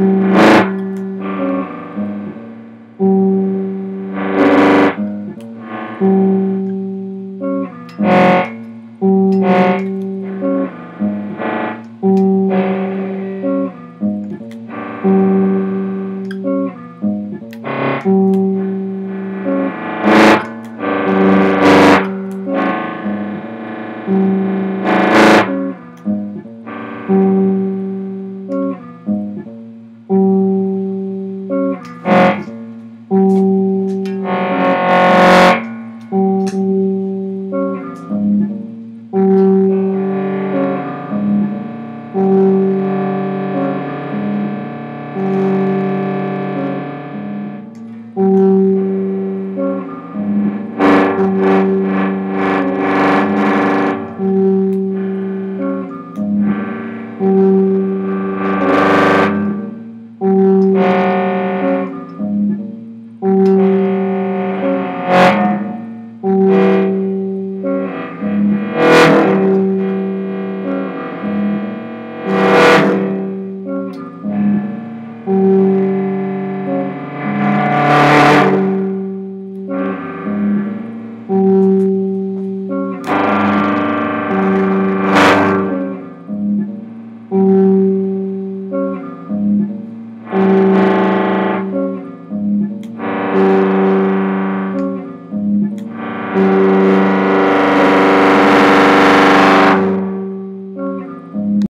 Thank mm -hmm. you. Bye.